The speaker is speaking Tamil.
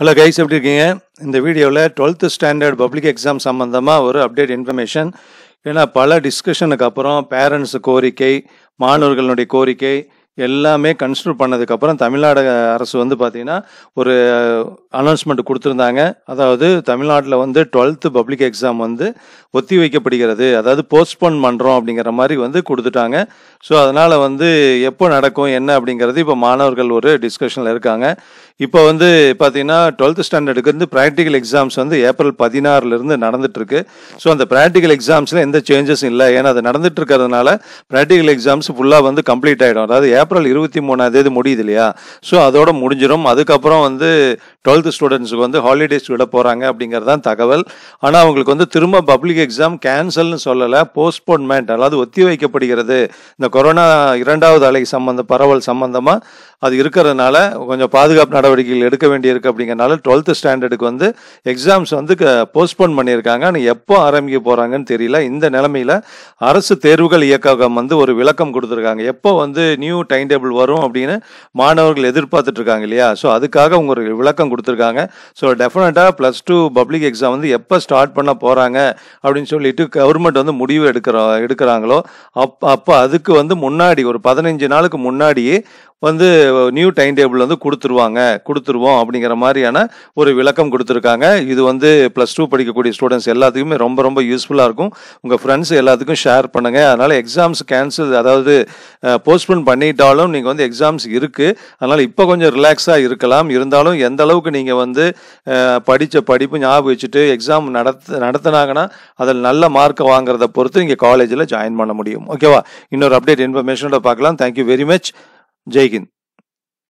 ஹலோ கைஸ் எப்படி இருக்கீங்க? இந்த வீடியோவில் டுவெல்த்து ஸ்டாண்டர்ட் பப்ளிக் எக்ஸாம் சம்மந்தமாக ஒரு அப்டேட் இன்ஃபர்மேஷன் ஏன்னா பல டிஸ்கஷனுக்கு அப்புறம் பேரண்ட்ஸ் கோரிக்கை மாணவர்களுடைய கோரிக்கை எல்லாமே கன்சிடர் பண்ணதுக்கப்புறம் தமிழ்நாடு அரசு வந்து பார்த்தீங்கன்னா ஒரு அனௌன்ஸ்மெண்ட் கொடுத்துருந்தாங்க. அதாவது தமிழ்நாட்டில் வந்து டுவெல்த்து பப்ளிக் எக்ஸாம் வந்து ஒத்தி வைக்கப்படுகிறது. அதாவது போஸ்ட்போன் பண்ணுறோம் அப்படிங்கிற மாதிரி வந்து கொடுத்துட்டாங்க. ஸோ அதனால் வந்து எப்போ நடக்கும் என்ன அப்படிங்கிறது இப்போ மாணவர்கள் ஒரு டிஸ்கஷனில் இருக்காங்க. இப்போ வந்து பார்த்தீங்கன்னா டுவெல்த் ஸ்டாண்டர்டுக்கு வந்து ப்ராக்டிக்கல் எக்ஸாம்ஸ் வந்து ஏப்ரல் பதினாறுலேருந்து நடந்துட்டுருக்கு. ஸோ அந்த ப்ராக்டிக்கல் எக்ஸாம்ஸில் எந்த சேஞ்சஸும் இல்லை. ஏன்னா அது நடந்துட்டு இருக்கிறதுனால ப்ராக்டிக்கல் எக்ஸாம்ஸ் ஃபுல்லாக வந்து கம்ப்ளீட் ஆகிடும் அதாவது ஏப்ரல் இருபத்தி மூணாம் தேதி முடியுது இல்லையா? ஸோ அதோட முடிஞ்சிடும் அதுக்கப்புறம் வந்து டுவெல்த் ஸ்டூடெண்ட்ஸுக்கு வந்து ஹாலிடேஸ் விட போகிறாங்க அப்படிங்கிறது தான் தகவல். ஆனால் அவங்களுக்கு வந்து திரும்ப பப்ளிக் எக்ஸாம் கேன்சல்னு சொல்லலை போஸ்ட்போன்மெண்ட் அதாவது ஒத்தி வைக்கப்படுகிறது. இந்த கொரோனா இரண்டாவது அலை சம்பந்த பரவல் சம்பந்தமாக அது இருக்கிறதுனால கொஞ்சம் பாதுகாப்பு நடவடிக்கைகள் எடுக்க வேண்டியிருக்கு அப்படிங்கிறனால டுவெல்த் ஸ்டாண்டர்டுக்கு வந்து எக்ஸாம்ஸ் வந்து போஸ்ட்போன் பண்ணியிருக்காங்க. ஆனால் எப்போ ஆரம்பிக்க போகிறாங்கன்னு தெரியல. இந்த நிலமையில அரசு தேர்வுகள் இயக்ககம் வந்து ஒரு விளக்கம் கொடுத்துருக்காங்க. எப்போ வந்து நியூ டைம் டேபிள் வரும் அப்படின்னு மாணவர்கள் எதிர்பார்த்துட்ருக்காங்க இல்லையா? ஸோ அதுக்காக உங்களுக்கு விளக்கம் கொடுத்துருக்காங்க. ஸோ டெஃபினட்டாக ப்ளஸ் டூ பப்ளிக் எக்ஸாம் வந்து எப்போ ஸ்டார்ட் பண்ண போகிறாங்க அப்படின்னு சொல்லிட்டு கவர்மெண்ட் வந்து முடிவு எடுக்கிற எடுக்கிறாங்களோ அப் அப்போ அதுக்கு வந்து முன்னாடி ஒரு பதினஞ்சு நாளுக்கு முன்னாடியே வந்து நியூ டைம் டேபிள் வந்து கொடுத்துருவாங்க. கொடுத்துருவோம் அப்படிங்கிற மாதிரியான ஒரு விளக்கம் கொடுத்துருக்காங்க. இது வந்து ப்ளஸ் டூ படிக்கக்கூடிய ஸ்டூடெண்ட்ஸ் எல்லாத்துக்குமே ரொம்ப ரொம்ப யூஸ்ஃபுல்லாக இருக்கும். உங்கள் ஃப்ரெண்ட்ஸ் எல்லாத்துக்கும் ஷேர் பண்ணுங்கள் அதனால் எக்ஸாம்ஸ் கேன்சல் அதாவது போஸ்ட்போன் பண்ணிட்டாலும் நீங்கள் வந்து எக்ஸாம்ஸ் இருக்குது அதனால் இப்போ கொஞ்சம் ரிலாக்ஸாக இருக்கலாம். இருந்தாலும் எந்த அளவுக்கு நீங்கள் வந்து படித்த படிப்பு ஞாபகம் வச்சுட்டு எக்ஸாம் நடத்த நடத்தினாங்கன்னா அதில் நல்ல மார்க்கை வாங்குறத பொறுத்து இங்கே காலேஜில் ஜாயின் பண்ண முடியும். ஓகேவா இன்னொரு அப்டேட் இன்ஃபர்மேஷனோட பார்க்கலாம். Thank you very much Jai